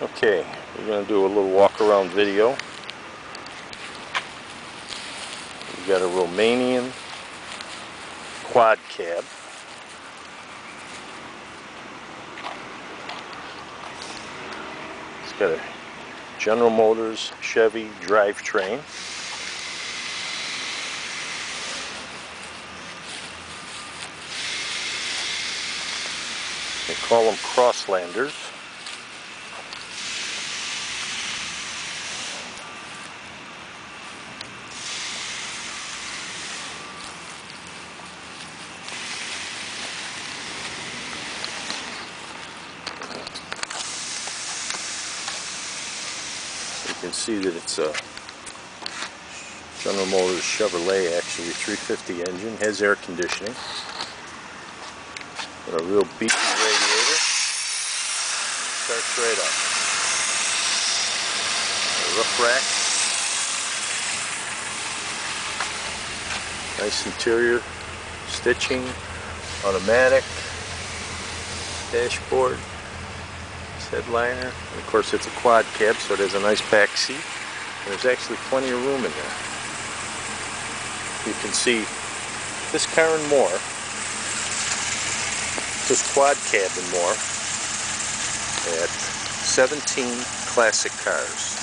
Okay, we're going to do a little walk around video. We've got a Romanian quad cab. It's got a General Motors Chevy drivetrain. They call them Crosslanders. Can see that it's a General Motors Chevrolet, actually 350 engine, has air conditioning. Got a real beefy radiator. Starts right up. A roof rack. Nice interior stitching, automatic, dashboard headliner. And of course, it's a quad cab, so it has a nice back seat. And there's actually plenty of room in there. You can see this car and more, this quad cab and more, at 17 Classic Cars.